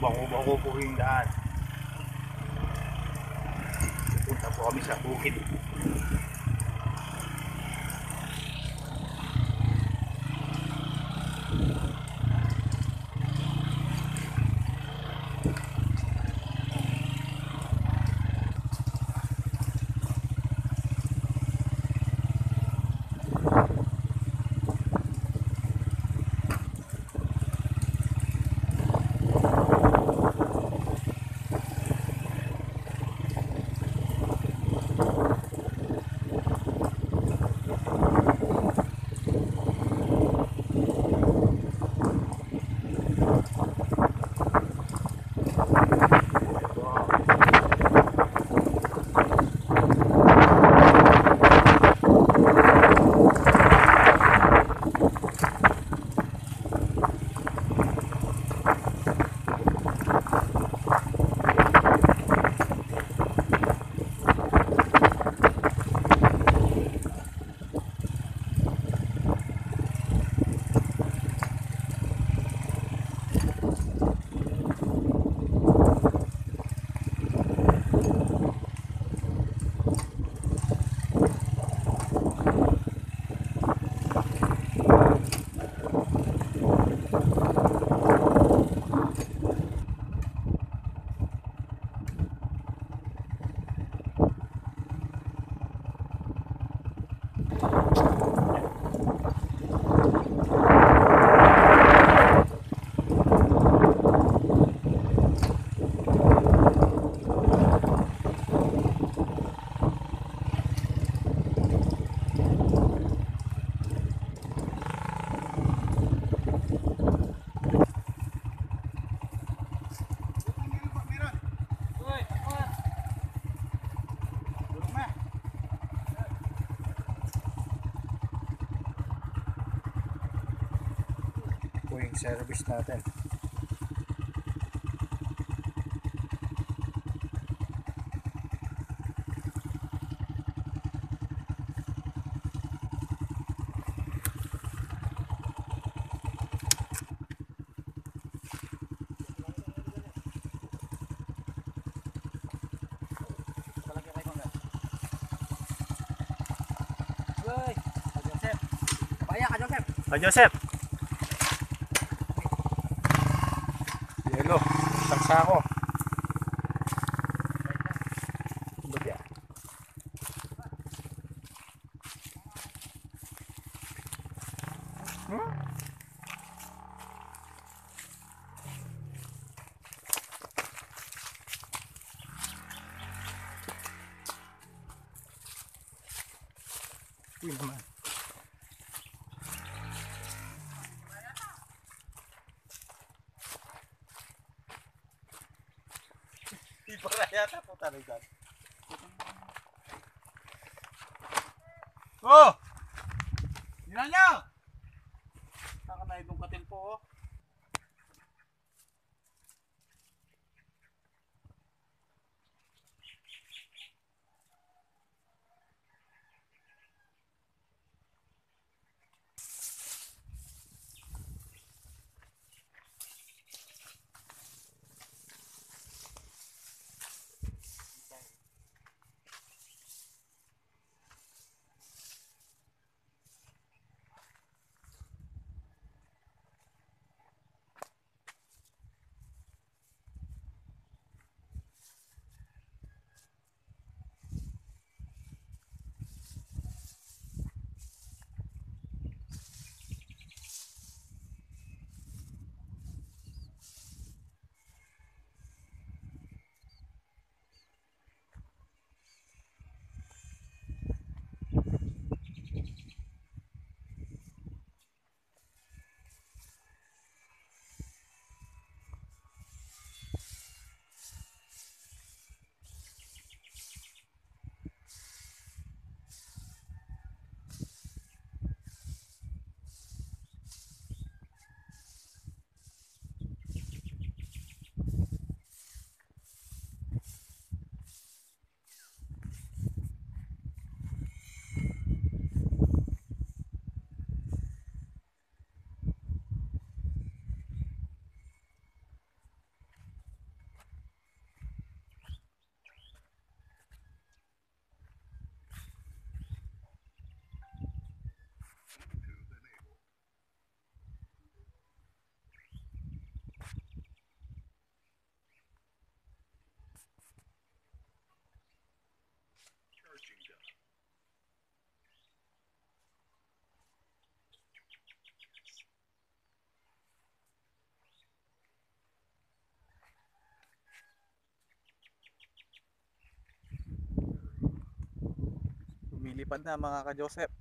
bako-bako po yung daan. Punta po kami sa bukid. Po yung service natin. Joseph. Kak Joseph. đằng xa không Thank you. Oh! Naglipad na mga ka-Joseph.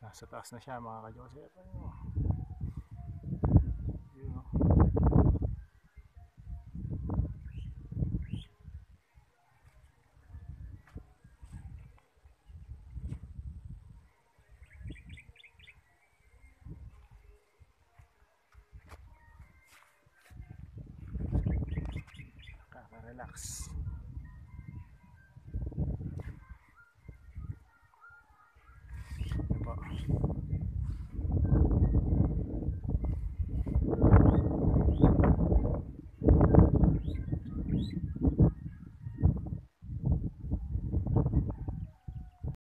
Nasa taas na siya mga ka-Joseph. Ayun, oh. Kaka-relax.